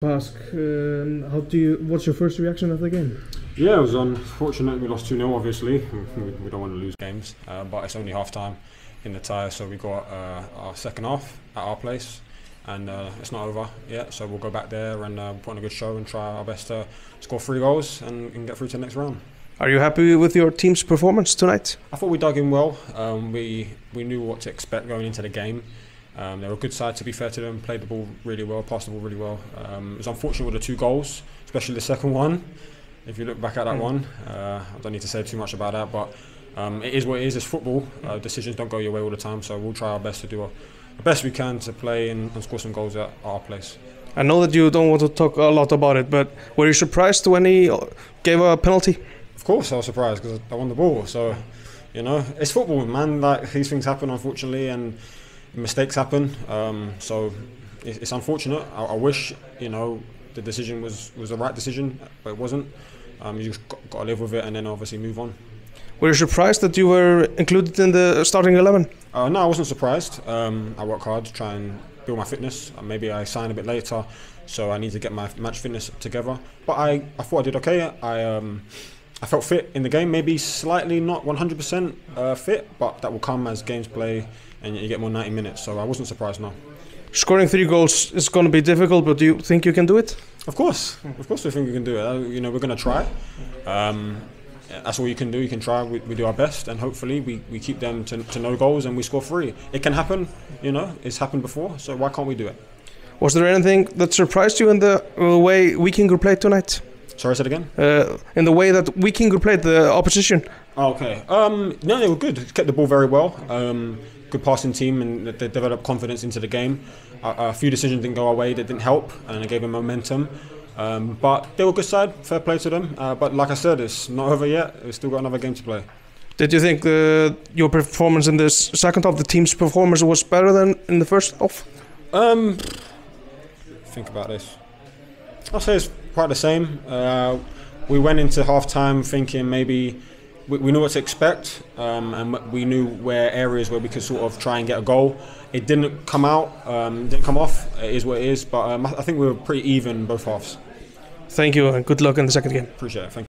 Ask, um, how do you? What's your first reaction of the game? Yeah, it was unfortunate. We lost 2 0, obviously. We, we don't want to lose games, uh, but it's only half time in the tie, so we got uh, our second half at our place, and uh, it's not over yet. So we'll go back there and uh, put on a good show and try our best to score three goals and, and get through to the next round. Are you happy with your team's performance tonight? I thought we dug in well. Um, we we knew what to expect going into the game. Um, they were a good side, to be fair to them. Played the ball really well, passed the ball really well. Um, it was unfortunate with the two goals, especially the second one. If you look back at that Mm. one, uh, I don't need to say too much about that, but um, it is what it is. It's football. Uh, decisions don't go your way all the time, so we'll try our best to do a, the best we can to play and, and score some goals at our place. I know that you don't want to talk a lot about it, but were you surprised when he gave a penalty? Of course, I was surprised because I won the ball. So, you know, it's football, man. Like these things happen, unfortunately, and mistakes happen. Um, so it's, it's unfortunate. I, I wish, you know, the decision was was the right decision, but it wasn't. Um, you just got, got to live with it and then obviously move on. Were you surprised that you were included in the starting eleven? Uh, no, I wasn't surprised. Um, I work hard to try and build my fitness. Uh, maybe I sign a bit later, so I need to get my match fitness together. But I, I thought I did okay. I um, I felt fit in the game. Maybe slightly not 100% uh, fit, but that will come as games play and you get more 90 minutes. So I wasn't surprised. No. Scoring three goals is going to be difficult, but do you think you can do it? Of course, of course, we think we can do it. Uh, you know, we're going to try. Um, that's all you can do. You can try. We, we do our best, and hopefully, we, we keep them to, to no goals and we score three. It can happen. You know, it's happened before. So why can't we do it? Was there anything that surprised you in the uh, way Vikingur played tonight? Sorry, say it again. Uh, in the way that Vikingur played the opposition? Oh, okay. Um, no, they were good. Kept the ball very well. Um, good passing team, and they developed confidence into the game. A, a few decisions didn't go our way that didn't help, and it gave them momentum. Um, but they were a good side. Fair play to them. Uh, but like I said, it's not over yet. We've still got another game to play. Did you think uh, your performance in the second half, the team's performance, was better than in the first half? Um, think about this. I'll say it's quite the same. Uh, we went into half time thinking maybe we, we knew what to expect um, and we knew where areas where we could sort of try and get a goal. It didn't come out, um, didn't come off. It is what it is. But um, I I think we were pretty even both halves. Thank you and good luck in the second game. Appreciate it. Thank you.